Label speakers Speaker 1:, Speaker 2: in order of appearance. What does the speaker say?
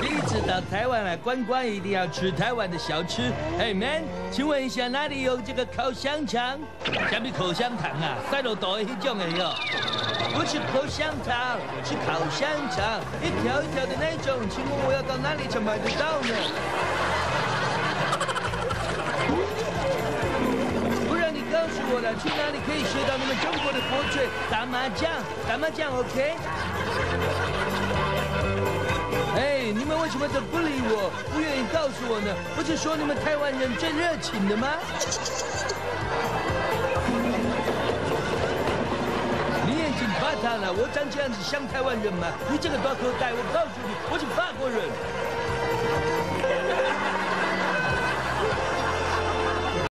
Speaker 1: 第一次到台湾来观光，一定要吃台湾的小吃。Hey man，请问一下哪里有这个烤香肠？什么口香糖啊？塞落肚的那种的哟？不是口香糖，是烤香肠，一条一条的那种。请问我要到哪里才买得到呢？不然你告诉我了，去哪里可以学到你们中国的国粹打麻将？打麻将 OK？哎，你们为什么都不理我，不愿意告诉我呢？不是说你们台湾人最热情的吗？你眼睛发烫了，我长这样子像台湾人吗？你这个大口袋，我告诉你，我是法国人。